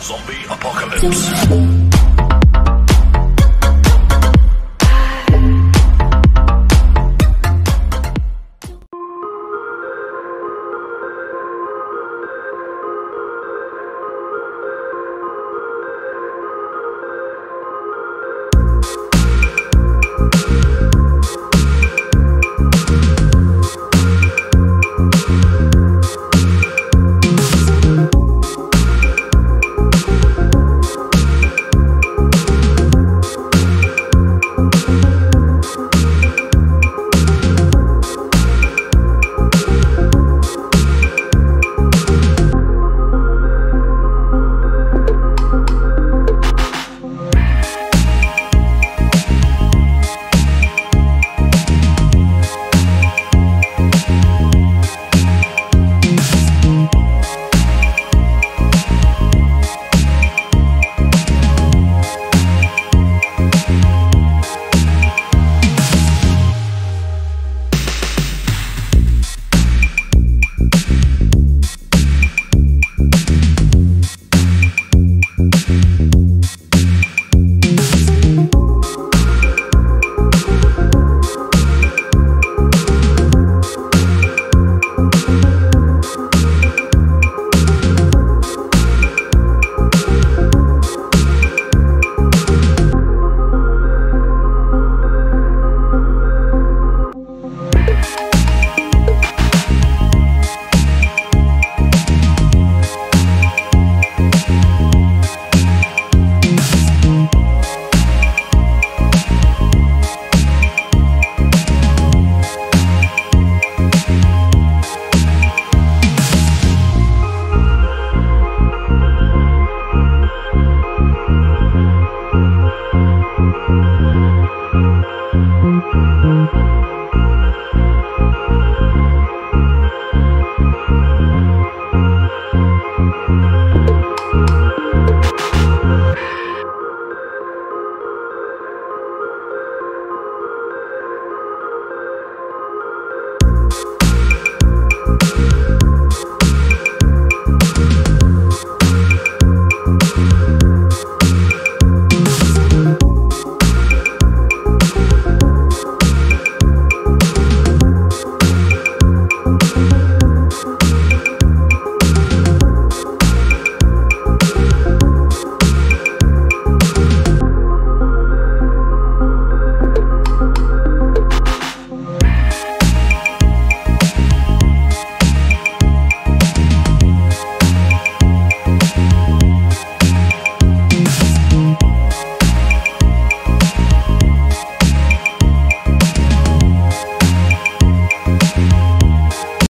Zombie Apocalypse. Bye.